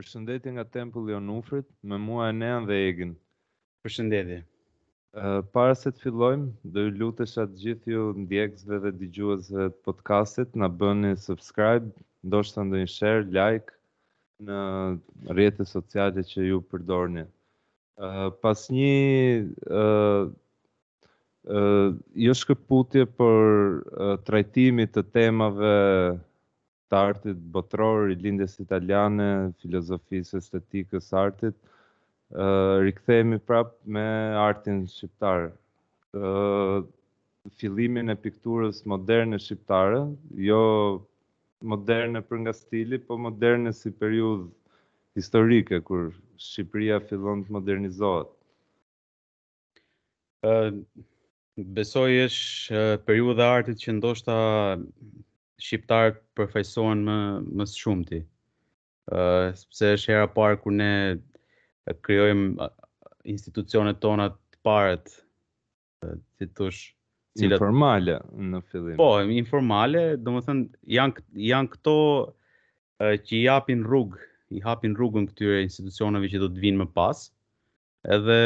Përshëndetje nga Tempulli i Onufrit, me mua Enean dhe Egin. Përshëndetje. Para se të fillojmë, do ju lutesha të gjithë ju ndjekësve dhe dëgjuesve të podcastit, na bëni subscribe, ndoshta ndonjë share, like në rrjetet sociale që ju përdorni. Ë uh, pas një ë uh, uh, jo shkëputje, por uh, trajtimi të temave të artit botëror, rilindjes italiane, filozofisë, estetikës, artit, uh, rikthehemi prapë me artin shqiptar. Uh, fillimin e pikturës moderne shqiptare, jo moderne për nga stili, po moderne si periudhë historike kur Shqipëria fillon të modernizohet. Ë uh, Besoj është periudha e artit që ndoshta shqiptarët përfaqësohen më më së shumti. ë uh, sepse është hera parë kur ne krijojmë institucionet tona të parat si të thuash të cilat informale në fillim. Po, informale, domethënë janë janë këto që i japin rrugë, i hapin rrugën këtyre institucioneve që do të vijnë më pas. Edhe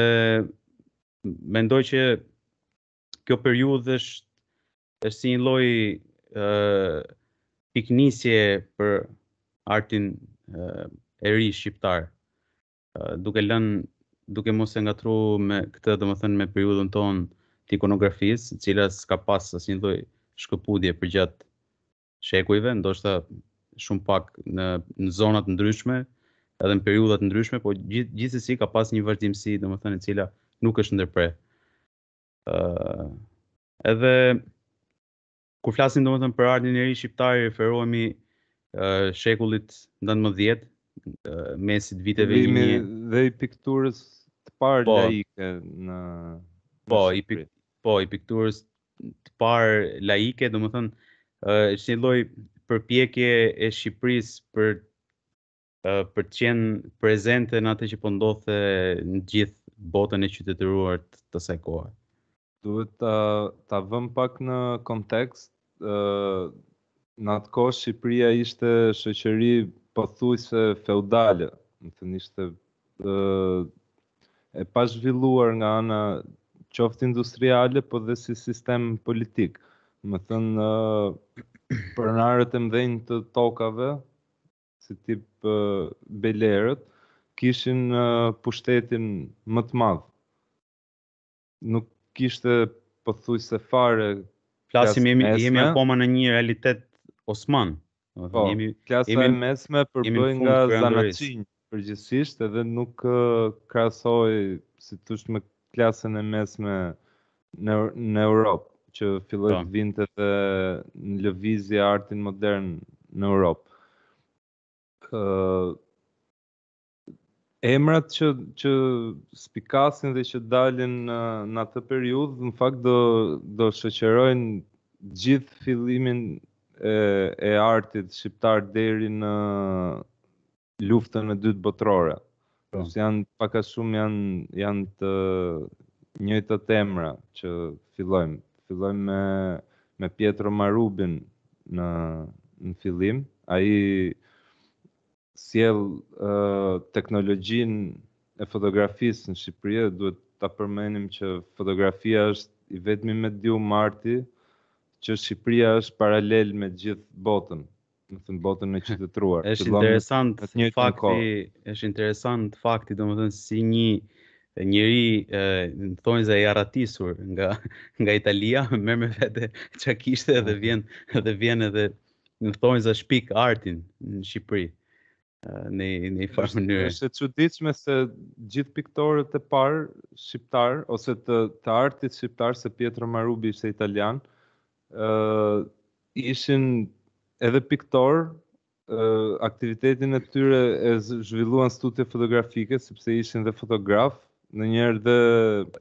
mendoj që kjo periudhë është është si një lloj ë pikënisje për artin e ri shqiptar. Duke lënë duke mos e ngatrru me këtë, domethënë me periudhën tonë të ikonografisë, e cila s'ka pas asnjë lloj shkëputje përgjatë shekujve, ndoshta shumë pak në në zona të ndryshme, edhe në periudha të ndryshme, por gjith, gjithsesi ka pas një vazhdimësi, domethënë e cila nuk është ndërpre. ë uh, edhe kur flasim domethënë për artin e ri shqiptar, referohemi uh, shekullit 19, uh, mesit viteve 1000 dhe i pikturës të parë po, laike në po i pik, po i pikturës të parë laike, domethënë, është një lloj përpjekje e Shqipërisë për për të qenë prezente në atë që po ndodhte në gjithë botën e qytetëruar të asaj kohe. Duhet ta ta vëm pak në kontekst, ë në atë kohë Shqipëria ishte shoqëri pothuajse feudale, domethënë ishte ë e pazhvilluar nga ana qoftë industriale, po dhe si sistem politik. Domethënë, pronarët e mëdhenj të tokave, si tip bejlerët, kishin pushtetin më të madh. nuk kishte pothuajse fare flasim jemi mesme. jemi akoma në një realitet osman. Domethënë po, jemi klasa jemi, e mesme përbëhej nga zanatçinj përgjithsisht edhe nuk krahasohej si t'thush me klasën e mesme në në Europë që filloi po. të vinte dhe në lëvizje artin modern në Europë. Ë emrat që që spikatin dhe që dalin në në atë periudhë në fakt do do shoqërojnë gjithë fillimin e e artit shqiptar deri në luftën e dytë botërore. Po. Ose janë pak a shumë, janë janë të njëjtat emra që fillojmë. Fillojmë me me Pietro Marubin në në fillim. Ai sjell teknologjinë e fotografisë në Shqipëri dhe duhet ta përmendim që fotografia është i vetmi medium arti që Shqipëria është paralel me gjithë botën, domethënë botën e qytetëruar. Është interesant fakti, është interesant fakti, domethënë si një njeri, në thonjëza i arratisur nga, nga Italia, merr me vete ça kishte dhe vjen, dhe vjen edhe Në thonjëza shpik artin në Shqipëri në në një farë mënyrë. Është e çuditshme se gjithë piktorët e parë shqiptar ose të të artit shqiptar se Pietro Marubi ishte italian, ë uh, ishin edhe piktor, ë uh, aktivitetin e tyre e zhvilluan studio fotografike sepse ishin dhe fotograf, ndonjëherë dhe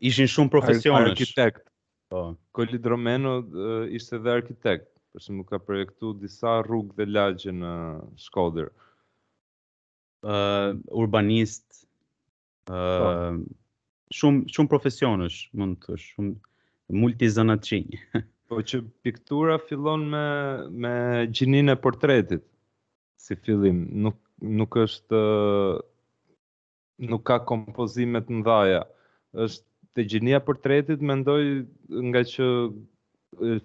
ishin shumë profesionesh. Arkitekt. Po, Kol Idromeno ishte dhe arkitekt, për shembull ka projektu disa rrugë dhe lagje në Shkodër. Uh, urbanist, uh, shumë, shumë profesionesh, mund të thuash, shumë multizanatçi. po që piktura fillon me, me gjininë e portretit, si fillim, nuk, nuk është... nuk ka kompozime të mëdha. Është te gjinia e portretit mendoj ngaqë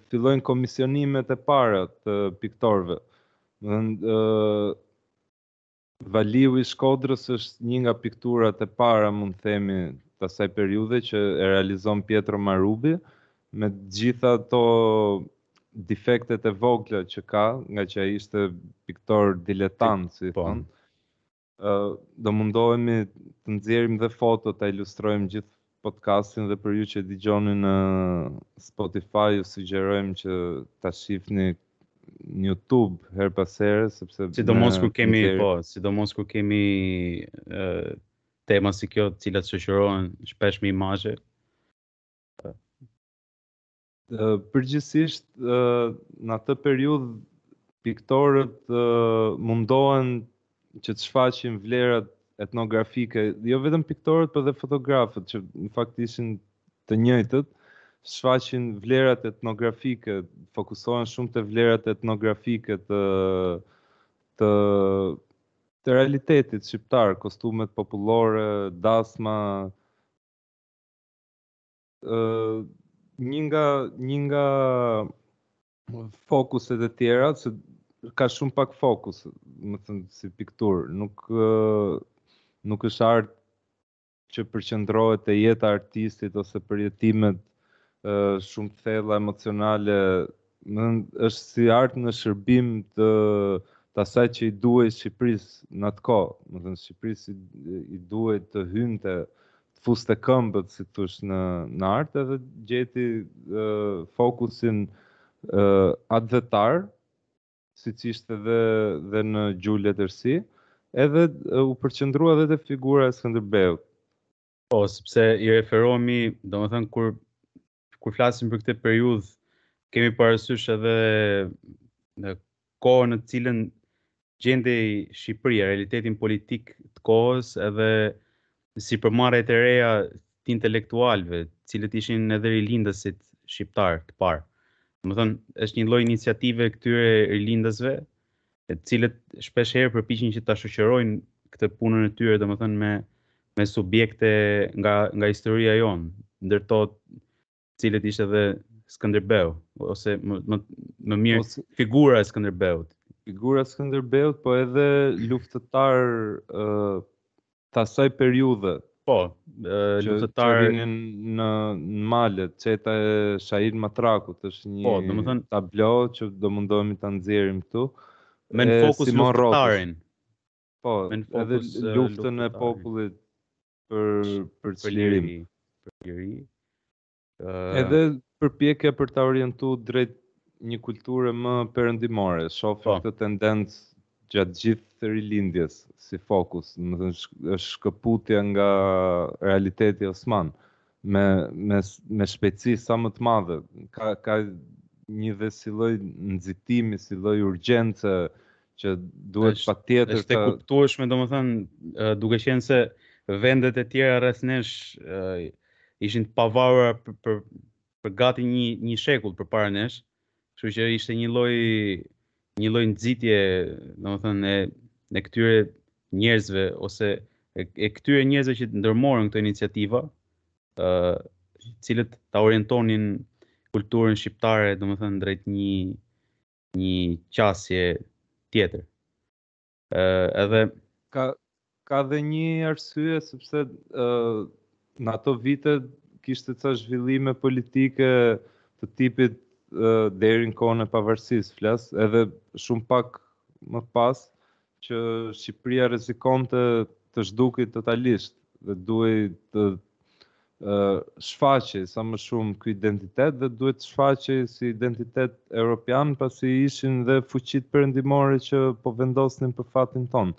fillojnë komisionimet e para të piktorëve. Domethënë Valiu i Shkodrës është një nga pikturat e para, mund të themi, të asaj periudhe që e realizon Pietro Marubi me të gjitha ato defektet e vogla që ka, ngaqë ai ishte piktor diletant, si po. thonë. do mundohemi të nxjerrim dhe foto ta ilustrojmë gjithë podcastin dhe për ju që dëgjoni në Spotify ju sugjerojmë që ta shihni në YouTube herë pas here sepse sidomos kur kemi nxjerrë... po sidomos kur kemi uh, tema si kjo të cilat shoqërohen shpesh me imazhe Përgjithësisht në atë periudhë piktorët mundohen që të shfaqin vlerat etnografike, jo vetëm piktorët, por edhe fotografët që në fakt ishin të njëjtët, shfaqin vlerat etnografike, fokusohen shumë te vlerat etnografike të të të realitetit shqiptar, kostumet popullore, dasma, një nga një nga fokuset e tjera se ka shumë pak fokus, domethënë si pikturë, nuk nuk është art që përqendrohet te jeta e artistit ose përjetimet shumë të thella emocionale Në, është si art në shërbim të të asaj që i duhej Shqipërisë në atë kohë. Domethënë, Shqipërisë i, i duhej të hynte, të fuste këmbët, si të thuash, në, në art edhe gjeti uh, fokusin uh, atdhetar, siç ishte dhe, dhe në gjuhë letërsi, edhe uh, u përqendrua dhe te figura e Skënderbeut. Po, sepse i referohemi, domethënë, kur kur flasim për këtë periudhë kemi parasysh edhe kohën në të cilën gjendej Shqipëria, realitetin politik të kohës edhe sipërmarrjet e reja të intelektualëve, të cilët ishin edhe rilindësit shqiptarë të parë. Domethënë, është një lloj iniciative e këtyre rilindësve të cilët shpesh herë përpiqen që ta shoqërojnë këtë punën e tyre, domethënë me me subjekte nga nga historia jonë, ndër të cilët ishte edhe Skënderbeu ose më më, më mirë ose, figura e Skënderbeut. Figura e Skënderbeut, po edhe luftëtarë uh, të asaj periudhe. Po, luftëtarë në në male, çeta e Shahin Matrakut është një po, domethënë... tablo që do mundohemi ta nxjerrim këtu. Me në fokus si luftëtarin. Po, fokus, edhe luftën luftëtarin. e popullit për për çlirim. Për liri. Edhe përpjekja për ta orientuar drejt një kulture më perëndimore, shoh po. këtë tendencë gjatë gjithë rilindjes si fokus, domethënë është shkëputja nga realiteti osman me me me shpejtësi sa më të madhe. Ka ka një dhe si lloj nxitimi, si lloj urgjence që duhet patjetër të... Është e kuptueshme, domethënë, duke qenë se vendet e tjera rreth nesh ishin të pavarura për, për, për gati një, një shekull përpara nesh, kështu që ishte një lloj një lloj nxitje, domethënë, e, e këtyre njerëzve, ose e, e këtyre njerëzve që të ndërmorën këto iniciativa, të cilat ta orientonin kulturën shqiptare, domethënë, drejt një një qasje tjetër. Ë edhe ka ka dhe një arsye sepse ë në ato vite kishte ca zhvillime politike të tipit deri në kohën e pavarësisë, flas edhe shumë pak më pas që Shqipëria rrezikonte të zhdukej totalisht dhe duhej të shfaqej sa më shumë ky identitet dhe duhej të shfaqej si identitet europian pasi ishin dhe fuqitë perëndimore që po vendosnin për fatin tonë.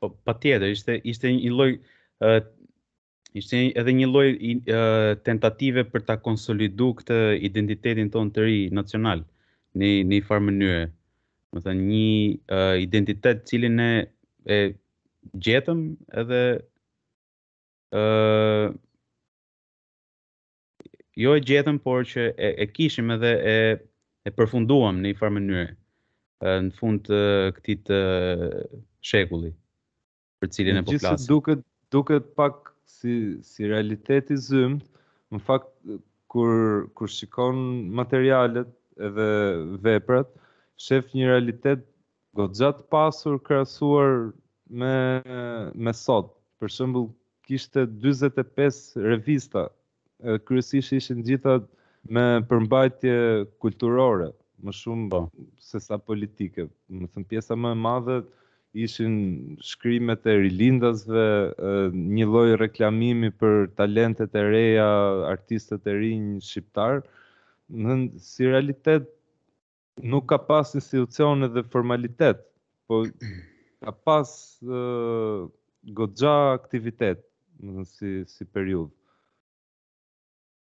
Po patjetër, ishte ishte një lloj ishte edhe një lloj tentative për ta konsolidu këtë identitetin tonë të ri nacional në një farë mënyre. Domethënë, një uh, identitet të cilin e, e gjetëm edhe uh, jo e gjetëm, por që e, e kishim edhe e, e përfunduam në një farë mënyre uh, në fund uh, të këtij uh, shekullit. për të cilin po flasim. Gjithsesi duket duket pak si si realitet i zymtë, në fakt kur kur shikon materialet edhe veprat, shef një realitet goxha të pasur krahasuar me me sot. Për shembull, kishte 45 revista kryesisht ishin të gjitha me përmbajtje kulturore, më shumë po, sesa politike. Domethënë pjesa më e madhe ishin shkrimet e rilindasve, një lloj reklamimi për talentet e reja, artistët e rinj shqiptarë, në si realitet nuk ka pas institucione dhe formalitet, po ka pas uh, goxha aktivitet, në si si periudhë.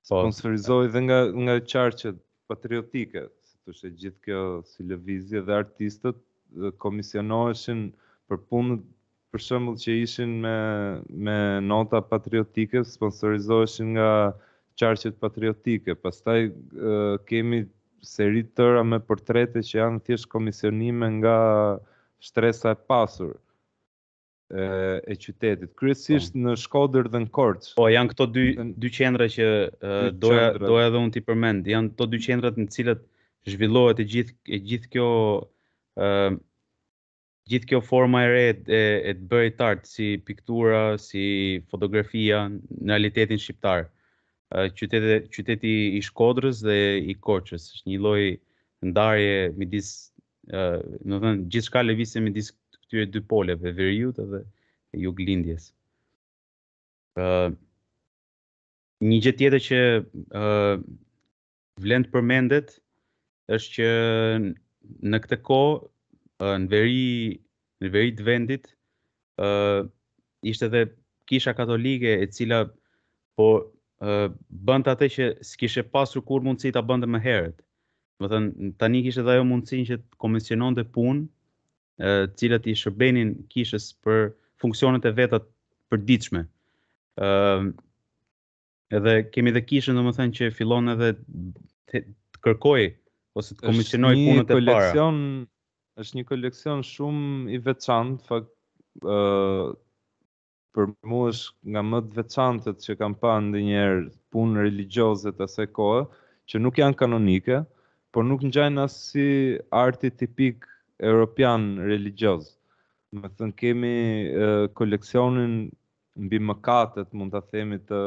Po. Sponsorizohej dhe nga nga qarqet patriotike, si të thuash gjithë kjo si lëvizje dhe artistët dhe komisionoheshin për punët për shembull që ishin me me nota patriotike, sponsorizoheshin nga qarqet patriotike. Pastaj kemi seri të tëra me portrete që janë thjesht komisionime nga shtresa e pasur e, e qytetit. Kryesisht po. në Shkodër dhe në Korçë. Po, janë këto dy dy qendra që doja doja edhe unë t'i përmend. Janë këto dy qendrat në të cilat zhvillohet e gjithë e gjithë kjo ë gjithë kjo forma e re e, e të bërit art si piktura, si fotografia në realitetin shqiptar. Qytete, qyteti i Shkodrës dhe i Korçës është një lloj ndarje midis, domethënë gjithçka lëviz midis këtyre dy poleve, veriut dhe juglindjes. Ë një gjë tjetër që ë vlen të përmendet është që në këtë kohë në veri në veri të vendit ë ishte edhe kisha katolike e cila po bënte atë që s'kishte pasur kurrë mundësi ta bënte më herët. Domethënë tani kishte edhe ajo mundësinë që të komisiononte punë, të cilat i shërbenin kishës për funksionet e veta të përditshme. ë Edhe kemi dhe kishën domethënë që fillon edhe të kërkojë ose të komisionojë punët e para. Është një është një koleksion shumë i veçantë, fakt ë uh, për mua është nga më të veçantët që kam pa ndonjëherë punë religjioze të asaj kohe, që nuk janë kanonike, por nuk ngjajnë as si arti tipik europian religjioz. Domethënë kemi uh, koleksionin mbi mëkatet, mund të themi të...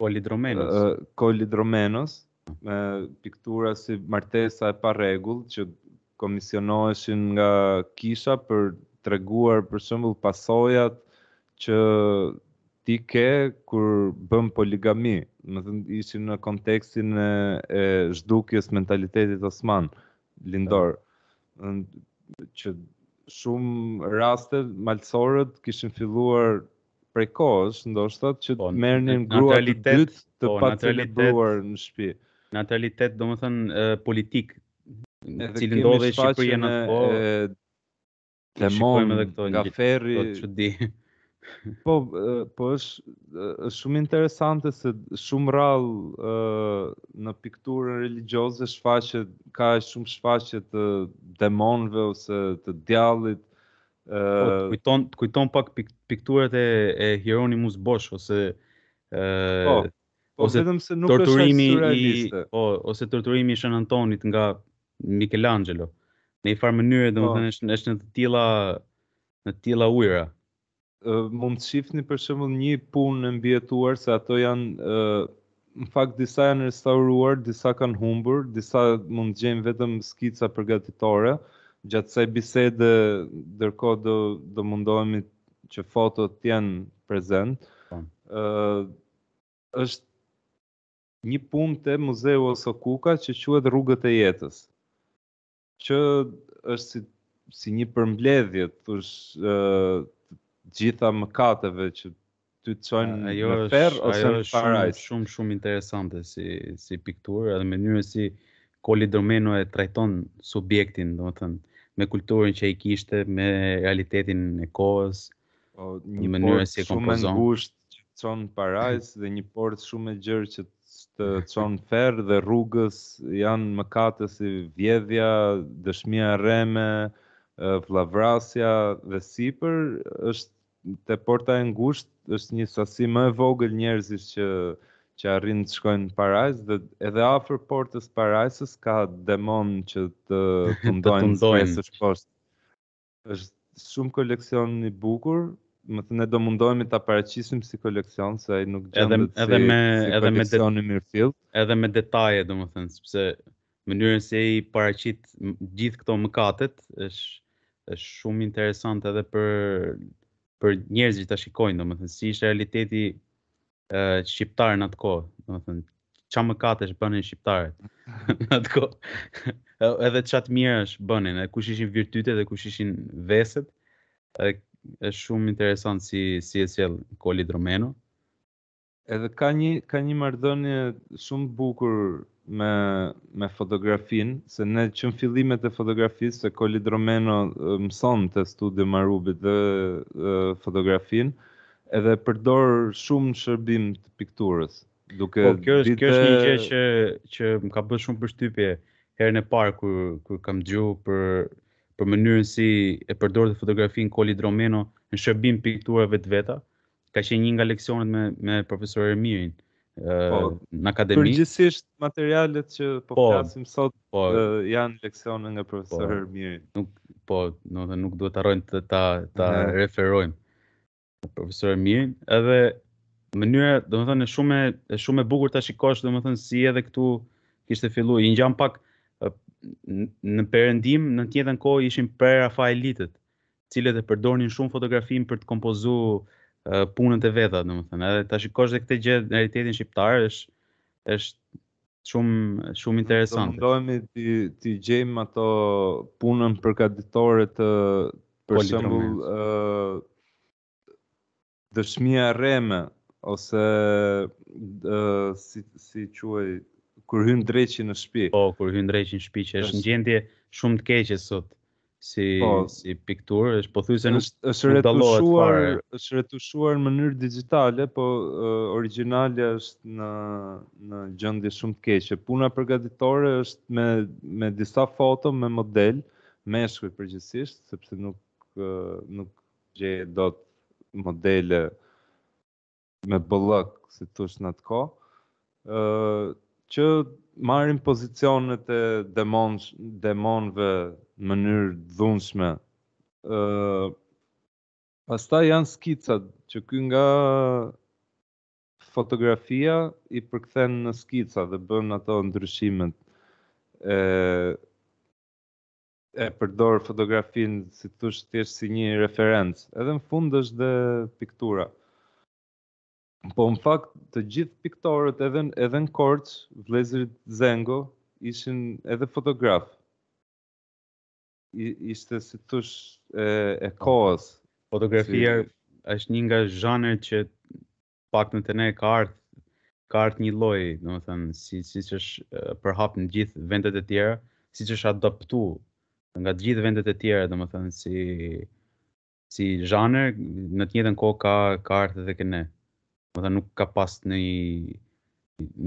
Kol Idromenos. Kol Idromenos, me piktura si martesa e parregull, që komisionoheshin nga kisha për të treguar për shembull pasojat që ti ke kur bën poligami, domethënë ishin në kontekstin e, e zhdukjes mentalitetit osman lindor. që shumë raste malësorët kishin filluar prej kohës, ndoshta që po, merrnin grua të dytë të po, pacelebruar në shtëpi. Në atë realitet, domethënë politik, në të cilin ndodhej Shqipëria në kohë. Demonët edhe këto nga ferri. Po, po është është shumë interesante se shumë rrallë në pikturën religjioze shfaqet ka shumë shfaqje të demonëve ose të djallit. Po, të kujton të kujton pak pikturat e e Hieronymus Bosch ose ë po, po, ose vetëm se nuk është surrealiste. I, po, ose torturimi i Shën Antonit nga Michelangelo. Në një farë mënyrë, po. domethënë është është në të tilla në të tilla ujëra. Ë mund të shifni për shembull një punë e mbijetuar se ato janë në fakt disa janë restauruar, disa kanë humbur, disa mund të gjejmë vetëm skica përgatitore. Gjatë kësaj bisede ndërkohë do do mundohemi që fotot të jenë prezent. Po. Ë uh, është një punë te Muzeu Oso Kuka që quhet Rrugët e Jetës. Që është si si një përmbledhje të të gjitha mëkateve që ty të çojnë në ferr ose në parajsë. Shumë shumë interesante si si pikturë, edhe mënyra si Kolë Idromeno e trajton subjektin, domethënë me kulturën që ai kishte, me realitetin e kohës, o, një mënyrë si kompozon. Shumë ngusht, që të çon parajs dhe një portë shumë e gjerë që të çon ferr dhe rrugës janë mëkate si vjedhja, dëshmia e rreme, vllavrasja dhe sipër është te porta e ngushtë është një sasi më e vogël njerëzish që që arrin të shkojnë në parajs dhe edhe afër portës parajsës ka demon që të tundojnë të tundojnë së poshtë. Është shumë koleksion i bukur, domethënë ne do mundohemi ta paraqisim si koleksion se ai nuk gjen edhe edhe me si edhe me koleksion i mirëfill, edhe me detaje domethënë sepse mënyrën si i paraqit gjithë këto mëkatet është është shumë interesante edhe për për njerëzit ta shikojnë domethënë si ishte realiteti shqiptar në atë kohë, domethënë, ça mëkatesh bënin shqiptarët në atë kohë. Edhe ça të mirash bënin, edhe kush ishin virtytet dhe kush ishin veset. Edhe është shumë interesant si si e sjell Kolë Idromeno. Edhe ka një ka një marrëdhënie shumë bukur me me fotografin, se në që në fillimet e fotografisë se Kolë Idromeno mëson te studio Marubit dhe fotografin, edhe e përdor shumë shërbim të pikturës. Duke po, kjo është kjo është një gjë që që më ka bërë shumë përshtypje herën e parë kur kur kam dëgjuar për për mënyrën si e përdorte fotografin Kolë Idromeno në shërbim pikturave të veta. Ka qenë një nga leksionet me me profesor Ermirin po, në akademi. Përgjithsisht materialet që po, po flasim sot po, janë leksione nga profesor po, Ermirin. Nuk po, do të nuk duhet të harrojmë të ta ta ne. referojmë profesor Ermirin, edhe mënyra, domethënë shumë e shumë e bukur ta shikosh, domethënë si edhe këtu kishte filluar, i ngjan pak në perëndim, në të njëjtën kohë ishin prerafaelitët. cilat e përdornin shumë fotografinë për të kompozu punët e veta, domethënë, edhe ta shikosh dhe këtë gjë në realitetin shqiptar, është, është shumë, shumë interesante. Do mundohemi t'i gjejmë ato punët përgatitore të, për shembull, Dëshmia rreme ose si si quaj kur hyn dreqi në shtëpi. Po, kur hyn dreqi në shtëpi që është në gjendje shumë të keqe sot si po, si pikturë, është pothuajse nuk është është retushuar, është retushuar në mënyrë digjitale, po uh, origjinali është në në gjendje shumë të keqe. Puna përgatitore është me me disa foto me modele meshkuj përgjithsisht, sepse nuk uh, nuk gjen dot modele me bollëk, si të thush në atë kohë, që marrin pozicionet e demon, demonëve në mënyrë dhunshme. Pastaj janë skicat, që ky nga fotografia i përkthen në skica dhe bën ato ndryshimet e e përdor fotografinë si t'thush thjesht si një referencë. Edhe në fund është dhe piktura. Po në fakt të gjithë piktorët edhe edhe në Korçë, vëllezërit Zengo ishin edhe fotografë. I, ishte si t'thush e, e kohës. Fotografia si... është një nga zhanret që paktën te ne ka ardh ka ardh një lloj, domethënë si siç është përhap në gjithë vendet e tjera, siç është adaptu nga të gjithë vendet e tjera, domethënë si si zhanër në të njëjtën kohë ka ka ardhur edhe ke ne. Domethënë nuk ka pas në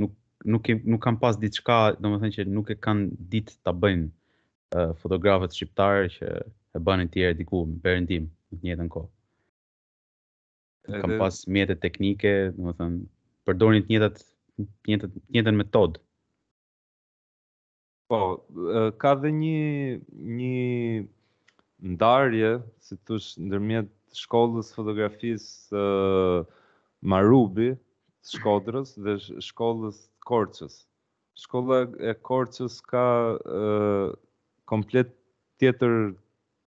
nuk nuk i, nuk kanë pas diçka, domethënë që nuk e kanë dit ta bëjnë uh, fotografët shqiptarë që e bënin të tjerë diku në perëndim në të njëjtën kohë. Edhe... Kanë pas mjete teknike, domethënë, përdornin të njëtët, njëtët, njëjtën metodë. Po, ka dhe një, një ndarje, si të thush, ndërmjet shkollës fotografisë Marubi, Shkodrës dhe shkollës Korçës. Shkolla e Korçës ka komplet tjetër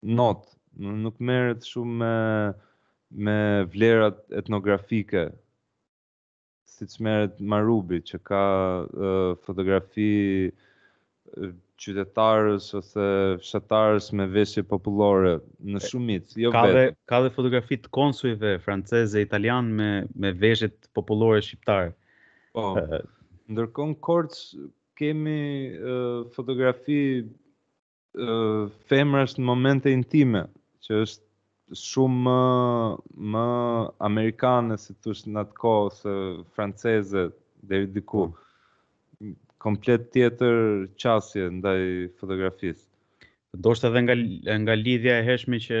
Notë, nuk merret shumë me me vlerat etnografike siç merret Marubi, që ka uh, fotografi qytetarësh ose fshatarësh me veshje popullore në shumicë, jo ka dhe, vetë. Ka dhe fotografi të konsujve francezë, italianë me, me veshjet popullore shqiptare. Po, uh, ndërkohë në Korçë kemi uh, fotografi femrës në momente intime, që është shumë më, më amerikane, si të thush në atë kohë, ose franceze, deri diku. Po. Komplet tjetër qasje ndaj fotografisë. Ndoshta edhe nga, nga lidhja e hershme që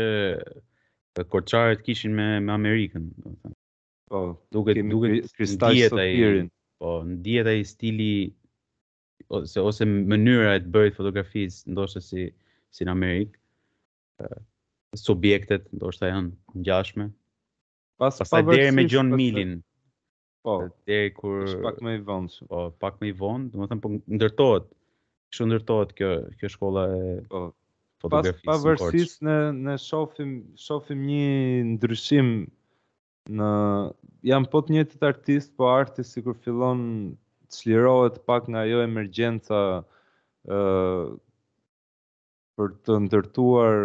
korçarët kishin me, me Amerikën. Po, duke, duke deri te, po, deri te stili ose ose mënyra e të bërit të fotografisë ndoshta si si në Amerikë uh, subjektet ndoshta janë të ngjashme pas pastaj deri me Gjon Milin po deri diku është pak më i vonë po pak më i vonë domethënë po ndërtohet kështu ndërtohet kjo kjo shkolla e po fotografisë pas pavarësisë ne në shofim shofim një ndryshim Në janë po të njëjtët artistë, po arti sikur fillon të çlirohet pak nga ajo emergjenca ë për të ndërtuar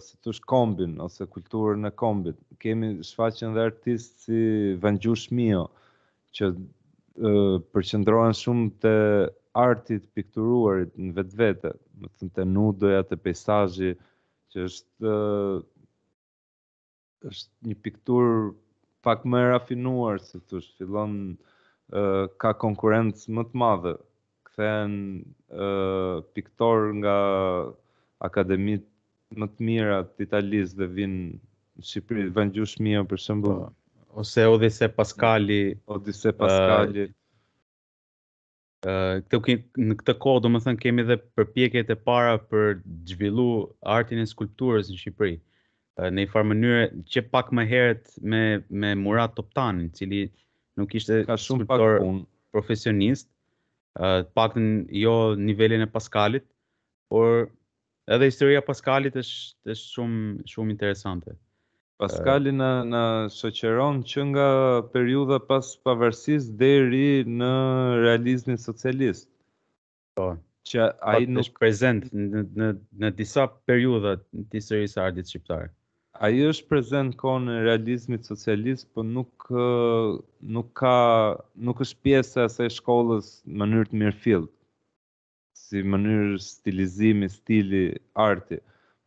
si të thush kombin, ose kulturën e kombit. Kemi shfaqen dhe artistë si Vangjush Mio, që përqendrohen shumë te arti i të pikturuarit në vetvete, më te te nudoja, te peizazhi, që është Është një pikturë pak më e rafinuar, si të thush, fillon uh, ka konkurrencë më të madhe. Kthehen uh, piktorë nga akademitë më të mira të Italisë dhe vijnë në Shqipëri, Vangjush Mio për shembull. Po, ose Odise Paskali, Odise Paskali. Uh, Këto ke, në këtë kohë domethënë kemi dhe përpjekjet e para për zhvillu artin e skulpturës në Shqipëri. Në njëfarë mënyre, që pak më heret me, me Murat Toptanin, cili nuk ishte ka shumë pak punë skulptor profesionist, uh, pak në jo nivelin e Paskalit, Por edhe historia e Paskalit është është shumë shumë interesante. Paskali na na shoqëron që nga periudha pas pavarësisë deri në realizmin socialist. Po. Që ai nuk është prezent në në në disa periudha të historisë së artit shqiptar. Ai është prezent kohën e realizmit socialist, por nuk nuk ka nuk është pjesë e asaj shkollës në mënyrë të mirëfilltë. si mënyrë stilizimi, stili, arti.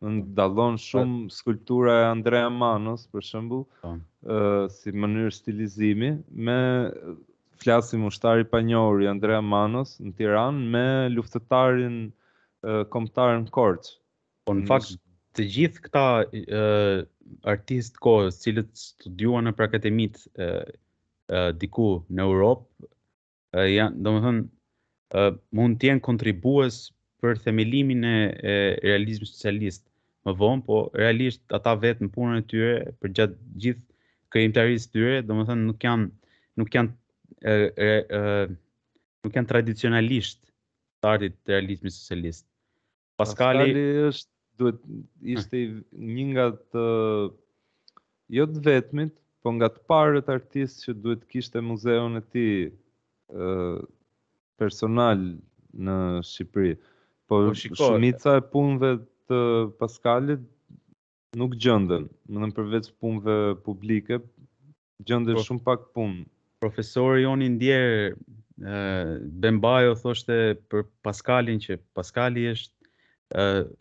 Mm. Dallon shumë skulptura e Andrea Manos, për shembull, uh, po. si mënyrë stilizimi, me flasim ushtari i panjohur i Andrea Manos në Tiranë, me luftëtarin uh, kombtar në Korçë. Po në fakt, të gjithë këta uh, artistë të kohës, të cilët studiuan nëpër akademitë uh, uh, diku në Europë, Ja, domethënë, mund të jenë kontribues për themelimin e, e realizmit socialist më vonë, po realisht ata vetë në punën e tyre, përgjatë gjithë krijimtarisë së tyre, domethënë, nuk janë, nuk janë, e, e, e, nuk janë tradicionalisht të artit të realizmit socialist. Paskali, Paskali është duhet të ishte një nga të jo të vetmit, po nga të parët artistë që duhet të kishte muzeun e tij personal në Shqipëri. Po, po shumica e punëve të Paskalit nuk gjenden, domethënë përveç punëve publike, gjenden po. shumë pak punë. Profesori jonë i ndjerë, Bembajo thoshte për Paskalin që Paskali është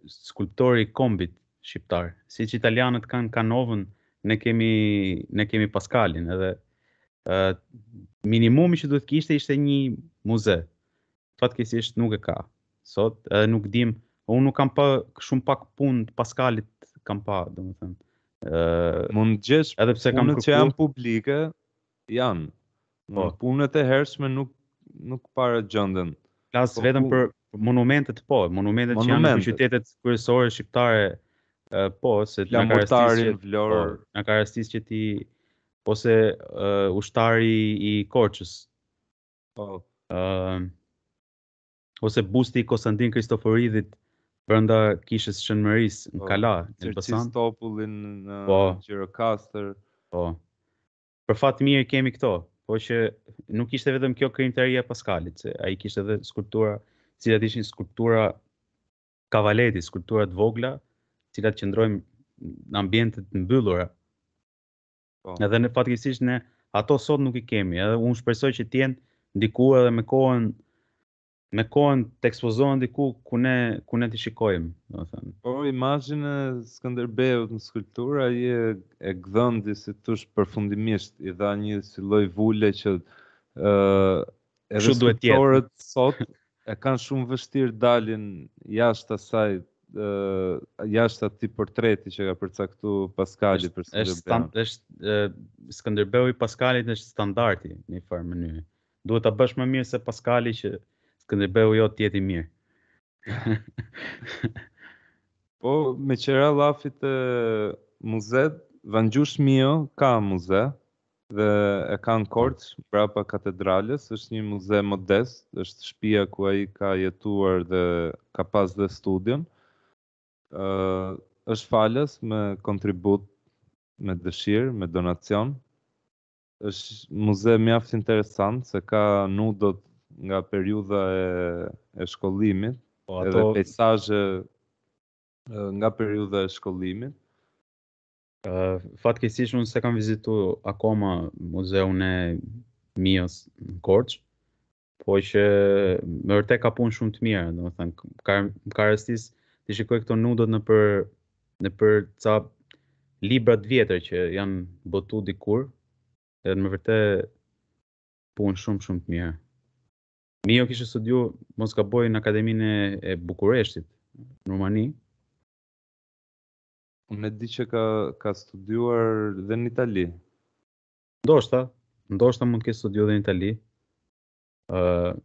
skulptori i kombit shqiptar. Siç italianët kanë Kanovën, ne kemi, ne kemi Paskalin edhe minimumi që duhet të kishte ishte një muze. Fatkeqësisht nuk e ka. Sot edhe nuk dim, unë nuk kam pa shumë pak punë të Paskalit kam pa, domethënë. Ëh, mund të gjesh edhe pse kam kërkuar. Punët që janë publike janë. Po, mm. punët e hershme nuk nuk para gjenden. Flas po, vetëm për monumentet po, monumentet që janë në qytetet kryesore shqiptare, po, se na ka rastis që Vlorë, po, na ka rastis që ti ose uh, ushtari i Korçës. Po. Ëm ose busti i Konstantin Kristoforidhit brenda kishës së Shën Mërisë në po, Kala, në Elbasan. Po, Topullin në po, Gjirokastër. Po, për fat të mirë kemi këto, po që nuk ishte vetëm kjo krijimtaria e Paskalit, se ai kishte dhe skulptura, të cilat ishin skulptura kavaleti, skulptura të vogla, të cilat qëndrojnë në ambientet e mbyllura. Po. Edhe ne fatkeqësisht ne ato sot nuk i kemi, edhe unë shpresoj që të jenë diku edhe me kohën me kohën të ekspozohen diku ku ne ku ne t'i shikojmë, domethënë. Po imazhin e Skënderbeut në skulpturë ai e, e gdhendi si të thuash përfundimisht i dha një si lloj vule që ë uh, Edhe skulptorët sot e kanë shumë vështirë dalin jashtë asaj jashtë atij portreti që ka përcaktu Paskali për së është, stand, është Skënderbeu i Paskalit është standardi në një farë mënyrë. Duhet ta bësh më mirë se Paskali që Skënderbeu jot të jetë i mirë. po meqë ra llafi te muzet, Vangjush Mio ka muze, dhe e ka në Korçë, mbrapa katedrales, është një muze modest, është shpia ku ai ka jetuar dhe ka pas dhe studion. Uh, është falas me kontribut, me dëshirë, me donacion. është muze mjaft interesant, se ka nudot nga periudha e, e shkollimit, po, ato... edhe peizazhe nga periudha e shkollimit. Uh, fatkeqësisht unë s'e kam vizitu akoma muzeun e Mios në Korçë, po që me vërtet ka punë shumë të mira, domethënë më ka rastis t'i shikoj këto nudot nëpër nëpër ca libra të vjetër që janë botu dikur, edhe me vërtet punë shumë shumë të mira. Mio kishte studiu, mos gaboj në Akademinë e Bukureshtit, në Rumani. Unë e di që ka, ka studiuar dhe në Itali. Ndoshta, ndoshta mund të ketë studiu dhe në Itali. Ë uh,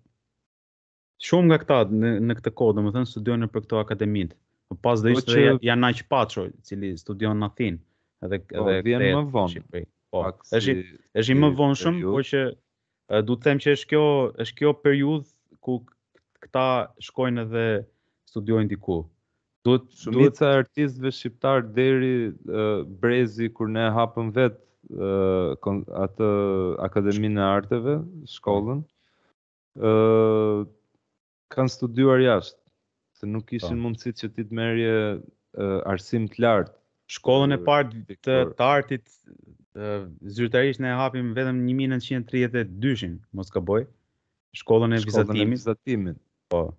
shumë nga këta në, në këtë kohë, domethënë studiojnë nëpër këto akademitë. Po pastaj po ishte që... Janaq Paço, i cili studion në Athinë, edhe po, edhe vjen më vonë. Po, është është i më vonshëm, por që Duhet të them që është kjo, është kjo periudhë ku këta shkojnë edhe studiojnë diku. Duhet shumica e artistëve shqiptarë deri brezi kur ne e hapëm vetë atë Akademinë e Arteve, shkollën. ë kanë studiuar jashtë, se nuk kishin po. mundësitë që ti të merrje uh, arsim të lartë. Shkollën e parë të, të artit uh, zyrtarisht ne e hapim vetëm 1932-shin, mos gaboj. Shkollën e vizatimit. Po.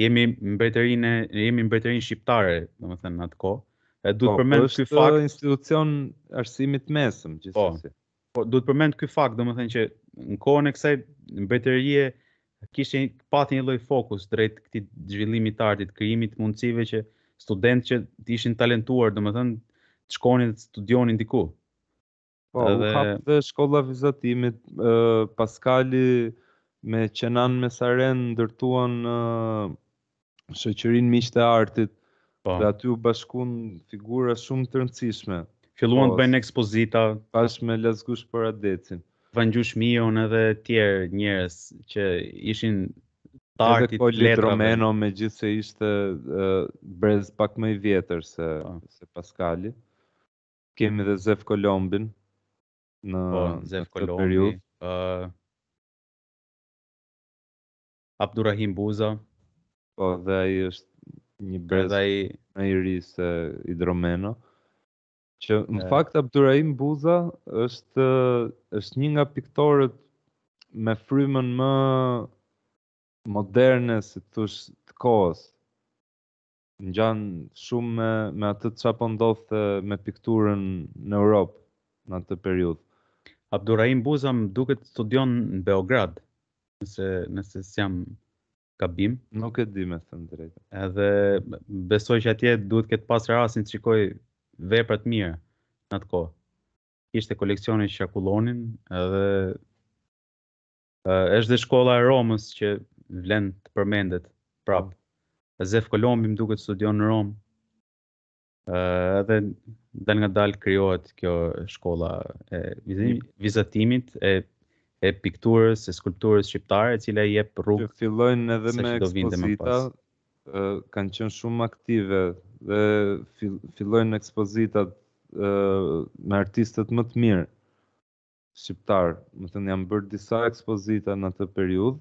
Jemi mbretërinë, jemi mbretërinë shqiptare, domethënë në atë kohë. E duhet po, përmend ky fakt. Është institucion i arsimit të mesëm, gjithsesi. Po. Po duhet përmend ky fakt, domethënë që në kohën e kësaj mbretërie kishte pati një lloj fokus drejt këtij zhvillimit të artit, krijimit të mundësive që studentë që ishin të talentuar, domethënë të shkonin të studionin diku. Po, edhe... u hap dhe shkolla e vizatimit, Paskali me Qenan Mesaren ndërtuan shoqërinë Miqtë e Artit. Po. Dhe aty u bashkuan figura shumë të rëndësishme. Filluan të po, bëjnë ekspozita bashkë me Lasgush Poradecin. Vangjush Mion edhe të tjerë njerëz që ishin të artit të letrave. Idromeno megjithëse ishte uh, brez pak më i vjetër se, po. se Paskali. Kemi dhe Zef Kolombin në, po, Zef në këtë periudhë. Uh, Abdurrahim Buza. Po dhe ai është një brez më i ri se Idromeno. Që në e... fakt Abdurrahim Buza është është një nga piktorët me frymën më moderne si të thuash të kohës. ngjan shumë me me atë çka po ndodhte me pikturën në Europë në atë periudhë. Abdurrahim Buza më duket studion në Beograd, nëse nëse s'jam gabim. Nuk e di me thënë të drejtën. Edhe besoj që atje duhet të ketë pas rastin të shikojë vepra të mira në atë kohë. Kishte koleksione që qarkullonin edhe Është dhe shkolla e Romës që vlen të përmendet prap. Po. Zef Kolombi më duket studion në Romë. Edhe dalngadalë krijohet kjo shkolla e vizatimit e e pikturës, e skulpturës shqiptare, e cila i jep rrugë. Që fillojnë edhe me ekspozita, kanë qenë shumë aktive dhe fillojnë ekspozitat me artistët më të mirë. shqiptar, domethënë janë bërë disa ekspozita në atë periudhë,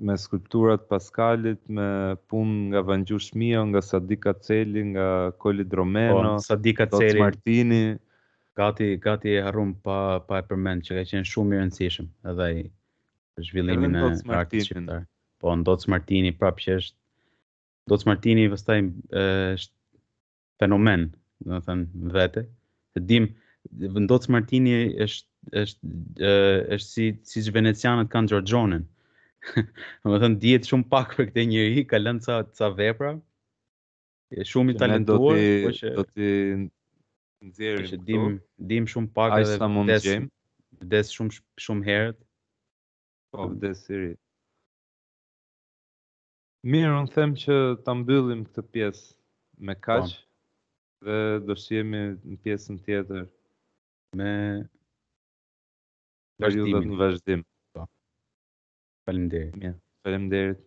me skulptura të Paskalit, me punë nga Vangjush Mio, nga Sadik Kaceli, nga Kolë Idromeno, po, Sadik Kaceli, Martini. Gati, gati e harrum pa, pa e përmend, që ka qenë shumë i rëndësishëm edhe në zhvillimin e artit shqiptar. Po, Ndoc Martini, prapë që është, Ndoc Martini, pastaj, është fenomen, domethënë më vete. Të dimë Ndoc Martini është është është si siç venecianët kanë Giorgionen. Domethënë dihet shumë pak për këtë njeri, ka lënë ca ca vepra. Është shumë i talentuar, po që do të nxjerrim. Është dimë dimë shumë pak edhe sa mund të jem. Vdes shumë shumë herët. Po vdes i ri. Mirë, unë them që ta mbyllim këtë pjesë me po. kaq dhe do shihemi në pjesën tjetër me periudhat në vazhdim. Po. Faleminderit. Mirë, faleminderit.